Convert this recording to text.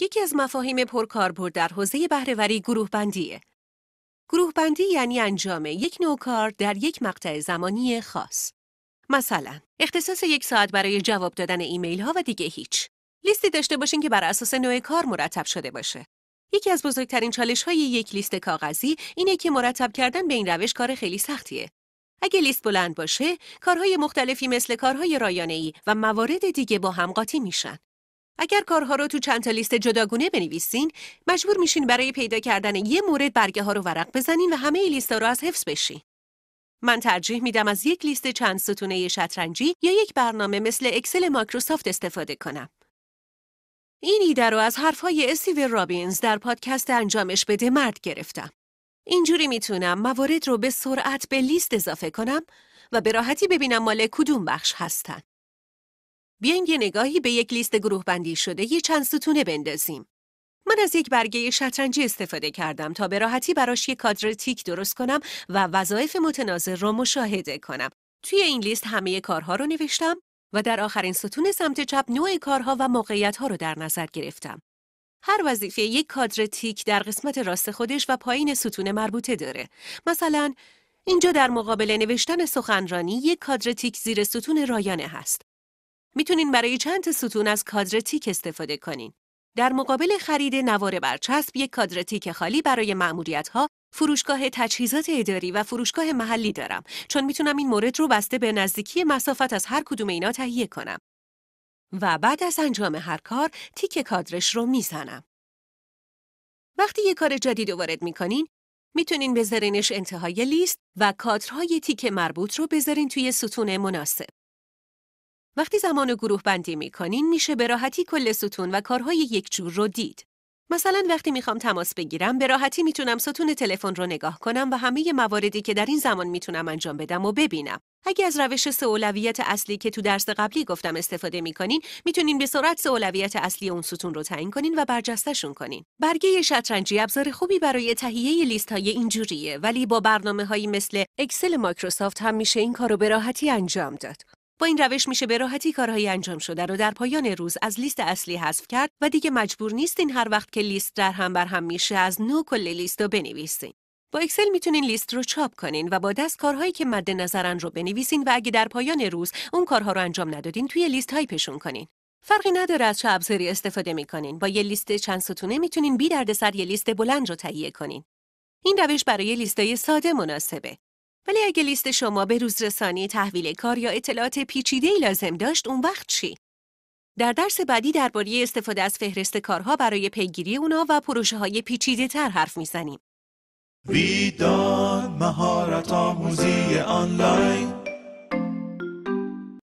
یکی از مفاهیم پرکاربرد در حوزه بهرهوری گروه بندیه. گروه بندی یعنی انجام یک نوع کار در یک مقطع زمانی خاص. مثلا اختصاص یک ساعت برای جواب دادن ایمیل ها و دیگه هیچ. لیستی داشته باشین که بر اساس نوع کار مرتب شده باشه. یکی از بزرگترین چالش های یک لیست کاغذی اینه که مرتب کردن به این روش کار خیلی سختیه. اگه لیست بلند باشه، کارهای مختلفی مثل کارهای رایانه‌ای و موارد دیگه با هم قاطی میشن. اگر کارها رو تو چند تا لیست جداگونه بنویسین، مجبور میشین برای پیدا کردن یه مورد برگه ها رو ورق بزنین و همه لیست رو از حفظ بشین. من ترجیح میدم از یک لیست چند ستونه شطرنجی یا یک برنامه مثل اکسل مایکروسافت استفاده کنم. این ایده رو از حرفهای استیو رابینز در پادکست انجامش بده مرد گرفتم. اینجوری می‌تونم موارد رو به سرعت به لیست اضافه کنم و به راحتی ببینم مال کدوم بخش هستن. بیاین یه نگاهی به یک لیست گروه بندی شده یه چند ستونه بندازیم. من از یک برگه شطرنجی استفاده کردم تا به راحتی براش یک کادر تیک درست کنم و وظایف متناظر رو مشاهده کنم. توی این لیست همه کارها رو نوشتم و در آخرین ستون سمت چپ نوع کارها و موقعیتها رو در نظر گرفتم. هر وظیفه یک کادر تیک در قسمت راست خودش و پایین ستون مربوطه داره. مثلا اینجا در مقابل نوشتن سخنرانی یک کادر تیک زیر ستون رایانه هست. می‌تونین برای چند ستون از کادر تیک استفاده کنین. در مقابل خرید نوار برچسب یک کادر تیک خالی برای مأموریت ها فروشگاه تجهیزات اداری و فروشگاه محلی دارم چون می‌تونم این مورد رو بسته به نزدیکی مسافت از هر کدوم اینا تهیه کنم. و بعد از انجام هر کار تیک کادرش رو می‌زنم. وقتی یه کار جدید وارد می‌کنین می‌تونین بذارینش انتهای لیست و کادرهای تیک مربوط رو بذارین توی ستون مناسب. وقتی زمان گروه بندی می‌کنین میشه به راحتی کل ستون و کارهای یک جور رو دید. مثلا وقتی می‌خوام تماس بگیرم به راحتی می‌تونم ستون تلفن رو نگاه کنم و همه مواردی که در این زمان می‌تونم انجام بدم و ببینم. اگه از روش سه اولویت اصلی که تو درس قبلی گفتم استفاده می‌کنین، می‌تونین به سرعت سه اولویت اصلی اون ستون رو تعیین کنین و برجستهشون کنین. برگه شطرنجی ابزار خوبی برای تهیه لیست های اینجوریه ولی با برنامه هایی مثل اکسل مایکروسافت هم میشه این کارو به راحتی انجام داد. با این روش میشه به راحتی کارهای انجام شده رو در پایان روز از لیست اصلی حذف کرد و دیگه مجبور نیستین هر وقت که لیست در هم بر هم میشه از نو کل لیست رو بنویسین. با اکسل می‌تونین لیست رو چاپ کنین و با دست کارهایی که مد نظرن رو بنویسین و اگه در پایان روز اون کارها رو انجام ندادین توی لیست تایپشون کنین. فرقی نداره از چه ابزاری استفاده می‌کنین. با یه لیست چند ستونه می‌تونین بی دردسر یه لیست بلند رو تهیه کنین. این روش برای لیستای ساده مناسبه. ولی اگه لیست شما به روزرسانی تحویل کار یا اطلاعات پیچیده لازم داشت اون وقت چی؟ در درس بعدی درباره استفاده از فهرست کارها برای پیگیری اونا و پروژه های پیچیده تر حرف می‌زنیم. ویدان مهارت آموزی آنلاین